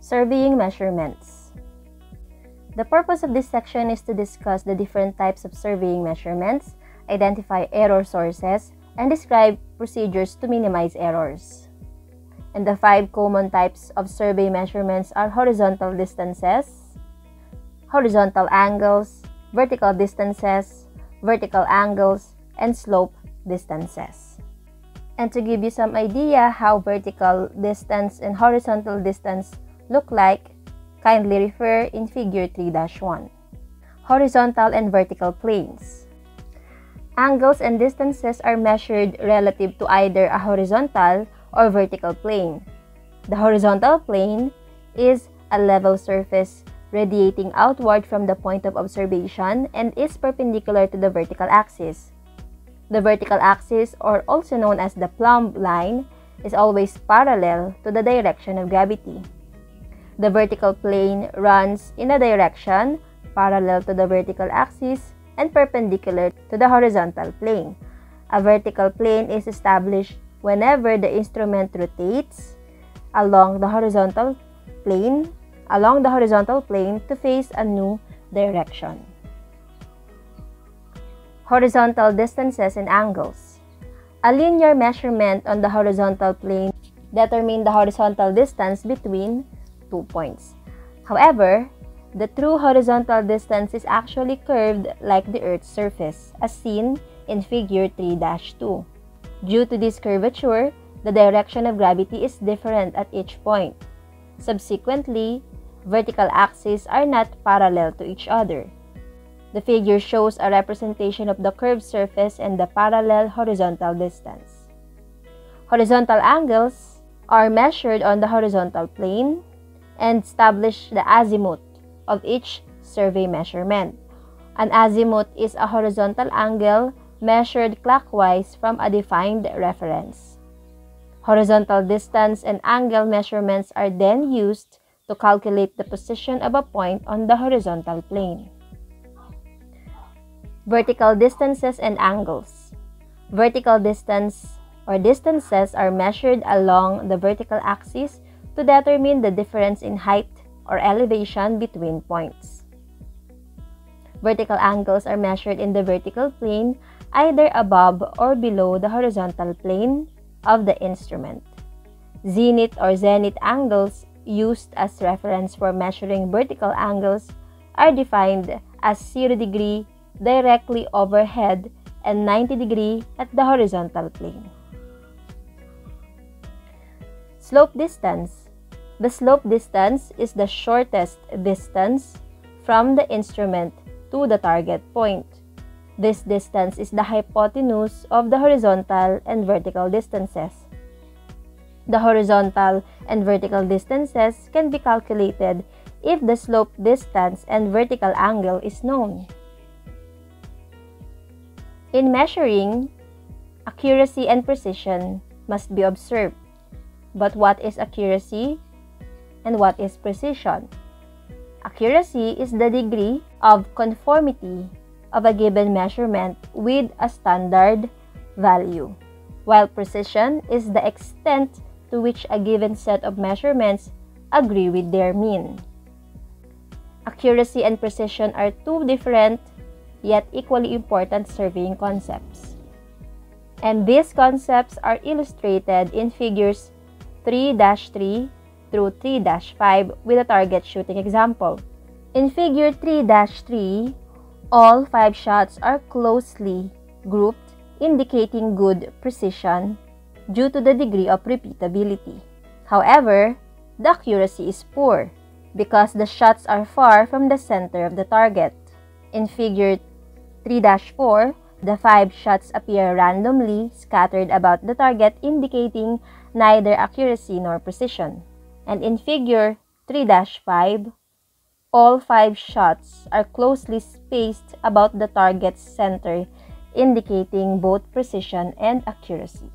Surveying measurements. The purpose of this section is to discuss the different types of surveying measurements, identify error sources, and describe procedures to minimize errors. And the five common types of survey measurements are horizontal distances, horizontal angles, vertical distances, vertical angles, and slope distances. And to give you some idea how vertical distance and horizontal distance look like, kindly refer in figure 3-1. Horizontal and vertical planes. Angles and distances are measured relative to either a horizontal or vertical plane. The horizontal plane is a level surface radiating outward from the point of observation and is perpendicular to the vertical axis. The vertical axis, or also known as the plumb line, is always parallel to the direction of gravity. The vertical plane runs in a direction parallel to the vertical axis and perpendicular to the horizontal plane. A vertical plane is established whenever the instrument rotates along the horizontal plane along the horizontal plane to face a new direction. Horizontal distances and angles. A linear measurement on the horizontal plane determine the horizontal distance between two points. However, the true horizontal distance is actually curved like the Earth's surface, as seen in figure 3-2. Due to this curvature, the direction of gravity is different at each point. Subsequently, vertical axes are not parallel to each other. The figure shows a representation of the curved surface and the parallel horizontal distance. Horizontal angles are measured on the horizontal plane and establish the azimuth of each survey measurement. An azimuth is a horizontal angle measured clockwise from a defined reference. Horizontal distance and angle measurements are then used to calculate the position of a point on the horizontal plane. Vertical distances and angles. Vertical distance or distances are measured along the vertical axis to determine the difference in height or elevation between points. Vertical angles are measured in the vertical plane either above or below the horizontal plane of the instrument. Zenith or zenith angles used as reference for measuring vertical angles are defined as 0 degree directly overhead and 90 degree at the horizontal plane. Slope distance. The slope distance is the shortest distance from the instrument to the target point. This distance is the hypotenuse of the horizontal and vertical distances. The horizontal and vertical distances can be calculated if the slope distance and vertical angle is known. In measuring, accuracy and precision must be observed. But what is accuracy and what is precision? Accuracy is the degree of conformity of a given measurement with a standard value, while precision is the extent to which a given set of measurements agree with their mean. Accuracy and precision are two different yet equally important surveying concepts. And these concepts are illustrated in figures 3-3 through 3-5 with a target shooting example. In figure 3-3, all five shots are closely grouped, indicating good precision due to the degree of repeatability. However, the accuracy is poor because the shots are far from the center of the target. In figure 3-4, the five shots appear randomly scattered about the target indicating neither accuracy nor precision. And in figure 3-5, all five shots are closely spaced about the target's center indicating both precision and accuracy.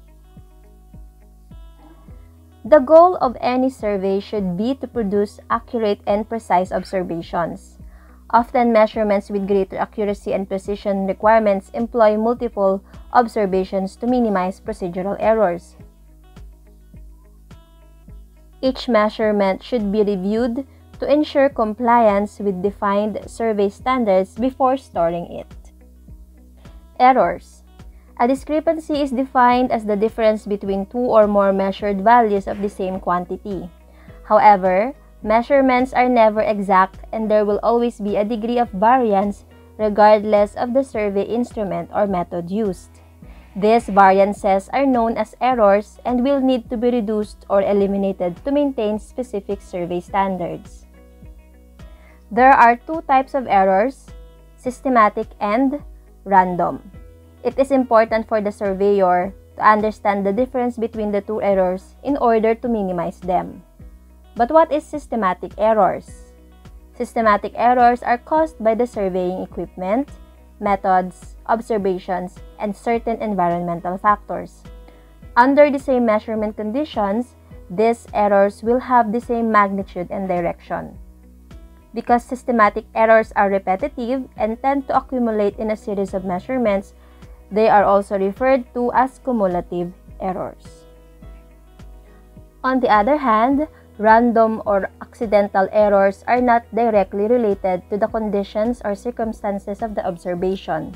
The goal of any survey should be to produce accurate and precise observations. Often, measurements with greater accuracy and precision requirements employ multiple observations to minimize procedural errors. Each measurement should be reviewed to ensure compliance with defined survey standards before storing it. Errors A discrepancy is defined as the difference between two or more measured values of the same quantity. However, measurements are never exact and there will always be a degree of variance regardless of the survey instrument or method used. These variances are known as errors and will need to be reduced or eliminated to maintain specific survey standards. There are two types of errors, systematic and random. It is important for the surveyor to understand the difference between the two errors in order to minimize them. But what is systematic errors? Systematic errors are caused by the surveying equipment, methods, observations, and certain environmental factors. Under the same measurement conditions, these errors will have the same magnitude and direction. Because systematic errors are repetitive and tend to accumulate in a series of measurements, they are also referred to as cumulative errors. On the other hand, random or accidental errors are not directly related to the conditions or circumstances of the observation.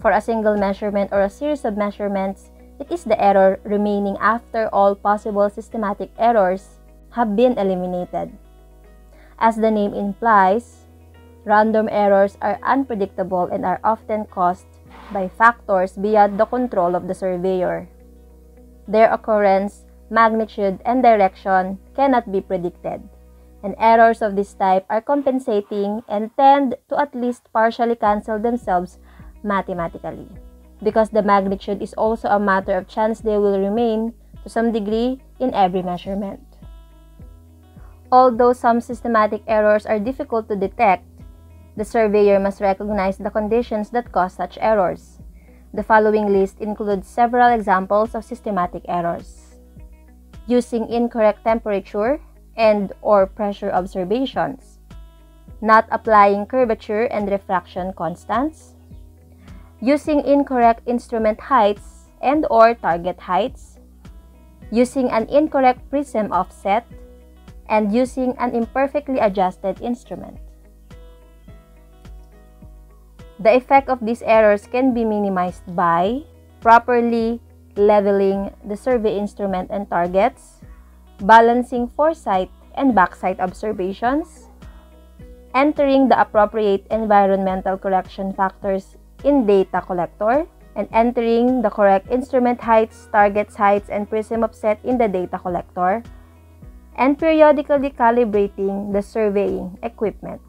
For a single measurement or a series of measurements, it is the error remaining after all possible systematic errors have been eliminated. As the name implies, random errors are unpredictable and are often caused by factors beyond the control of the surveyor. Their occurrence magnitude, and direction cannot be predicted, and errors of this type are compensating and tend to at least partially cancel themselves mathematically. Because the magnitude is also a matter of chance they will remain to some degree in every measurement. Although some systematic errors are difficult to detect, the surveyor must recognize the conditions that cause such errors. The following list includes several examples of systematic errors using incorrect temperature and or pressure observations, not applying curvature and refraction constants, using incorrect instrument heights and or target heights, using an incorrect prism offset, and using an imperfectly adjusted instrument. The effect of these errors can be minimized by properly leveling the survey instrument and targets, balancing foresight and backsight observations, entering the appropriate environmental correction factors in data collector, and entering the correct instrument heights, targets heights, and prism offset in the data collector, and periodically calibrating the surveying equipment.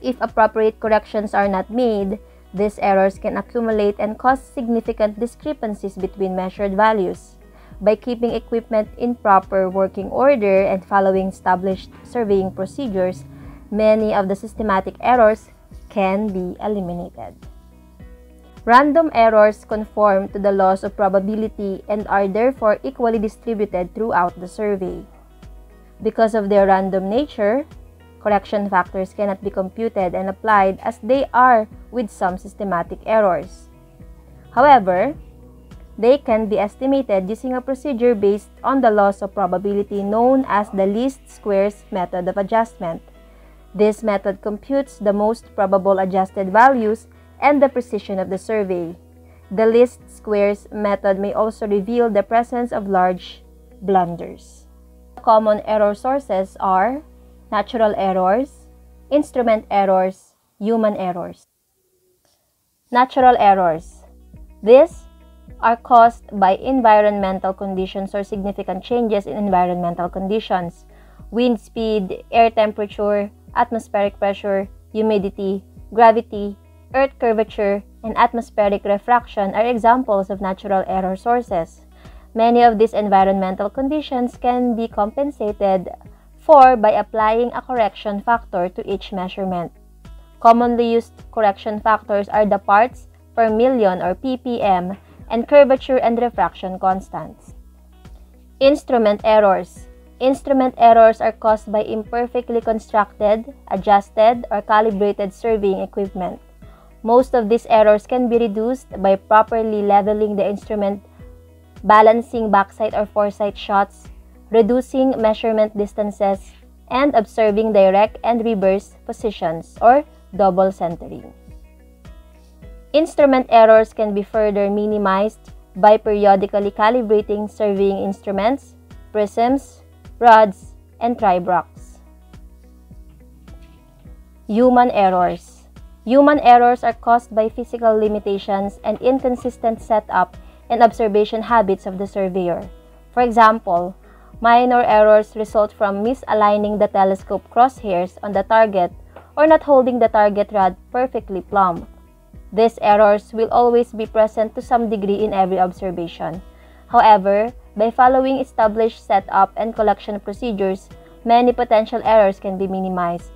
If appropriate corrections are not made, these errors can accumulate and cause significant discrepancies between measured values. By keeping equipment in proper working order and following established surveying procedures, many of the systematic errors can be eliminated. Random errors conform to the laws of probability and are therefore equally distributed throughout the survey. Because of their random nature, correction factors cannot be computed and applied as they are with some systematic errors. However, they can be estimated using a procedure based on the laws of probability known as the least squares method of adjustment. This method computes the most probable adjusted values and the precision of the survey. The least squares method may also reveal the presence of large blunders. Common error sources are natural errors, instrument errors, human errors. Natural errors. These are caused by environmental conditions or significant changes in environmental conditions. Wind speed, air temperature, atmospheric pressure, humidity, gravity, earth curvature, and atmospheric refraction are examples of natural error sources. Many of these environmental conditions can be compensated 4. By applying a correction factor to each measurement. Commonly used correction factors are the parts per million or ppm and curvature and refraction constants. Instrument errors. Instrument errors are caused by imperfectly constructed, adjusted, or calibrated surveying equipment. Most of these errors can be reduced by properly leveling the instrument, balancing backsight or foresight shots, reducing measurement distances, and observing direct and reverse positions or double centering. Instrument errors can be further minimized by periodically calibrating surveying instruments, prisms, rods, and tribrachs. Human errors. Human errors are caused by physical limitations and inconsistent setup and observation habits of the surveyor. For example, minor errors result from misaligning the telescope crosshairs on the target or not holding the target rod perfectly plumb. These errors will always be present to some degree in every observation. However, by following established setup and collection procedures, many potential errors can be minimized.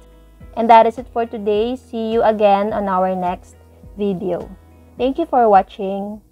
And that is it for today. See you again on our next video. Thank you for watching.